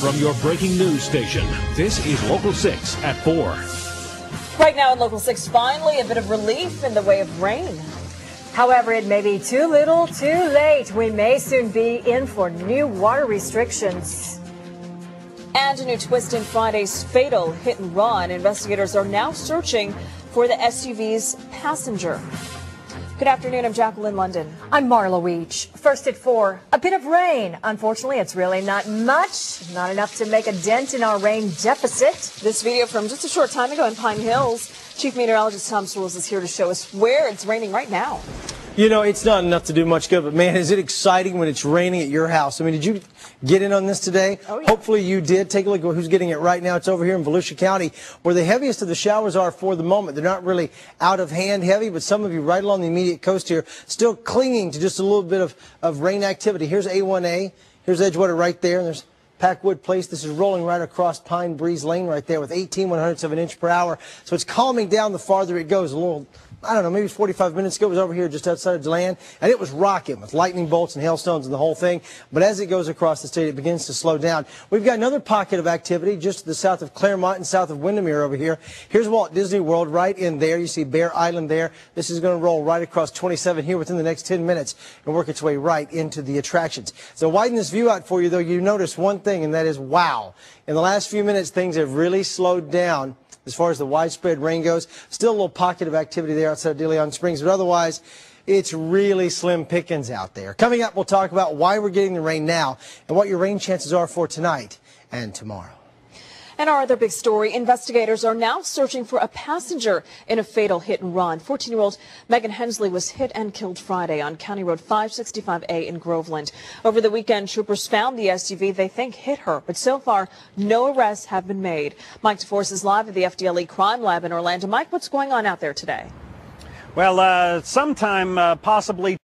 from your breaking news station. This is Local 6 at 4. Right now in Local 6, finally a bit of relief in the way of rain. However, it may be too little, too late. We may soon be in for new water restrictions. And a new twist in Friday's fatal hit and run. Investigators are now searching for the SUV's passenger. Good afternoon. I'm Jacqueline London. I'm Marla Weech. First at four, a bit of rain. Unfortunately, it's really not much, not enough to make a dent in our rain deficit. This video from just a short time ago in Pine Hills. Chief Meteorologist Tom Sorrells is here to show us where it's raining right now. You know, it's not enough to do much good, but man, is it exciting when it's raining at your house. I mean, did you get in on this today? Oh, yeah. Hopefully you did. Take a look at who's getting it right now. It's over here in Volusia County, where the heaviest of the showers are for the moment. They're not really out of hand heavy, but some of you right along the immediate coast here still clinging to just a little bit of, of rain activity. Here's A1A. Here's Edgewater right there, and there's Packwood Place. This is rolling right across Pine Breeze Lane right there with 18 one hundredths of an inch per hour. So it's calming down the farther it goes. A little, I don't know, maybe 45 minutes ago it was over here just outside of DeLand, and it was rocking with lightning bolts and hailstones and the whole thing. But as it goes across the state, it begins to slow down. We've got another pocket of activity just to the south of Clermont and south of Windermere over here. Here's Walt Disney World right in there. You see Bear Island there. This is going to roll right across 27 here within the next 10 minutes and work its way right into the attractions. So widen this view out for you, though, you notice one thing, and that is wow. In the last few minutes, things have really slowed down as far as the widespread rain goes. Still a little pocket of activity there outside of De Springs, but otherwise, it's really slim pickings out there. Coming up, we'll talk about why we're getting the rain now and what your rain chances are for tonight and tomorrow. And our other big story, investigators are now searching for a passenger in a fatal hit and run. 14-year-old Megan Hensley was hit and killed Friday on County Road 565A in Groveland. Over the weekend, troopers found the SUV they think hit her, but so far, no arrests have been made. Mike DeForest is live at the FDLE Crime Lab in Orlando. Mike, what's going on out there today? Well, uh, sometime uh, possibly